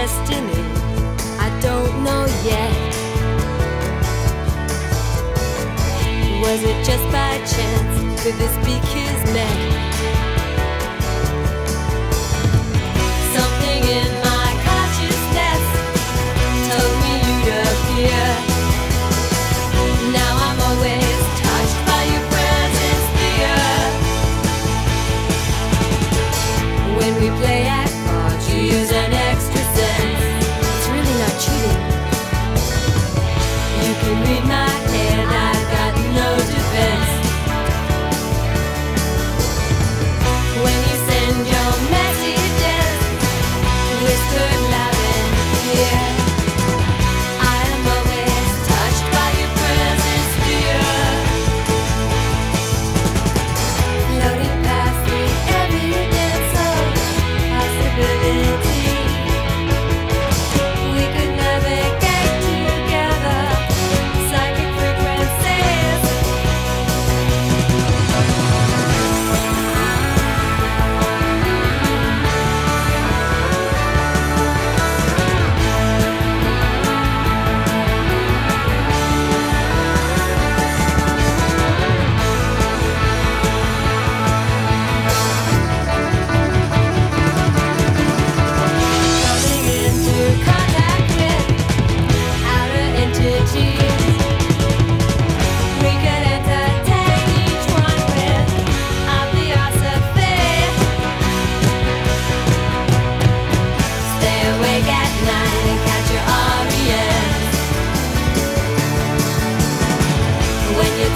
destiny. I don't know yet. Was it just by chance? Could this be his neck?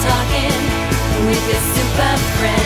talking with your super friend.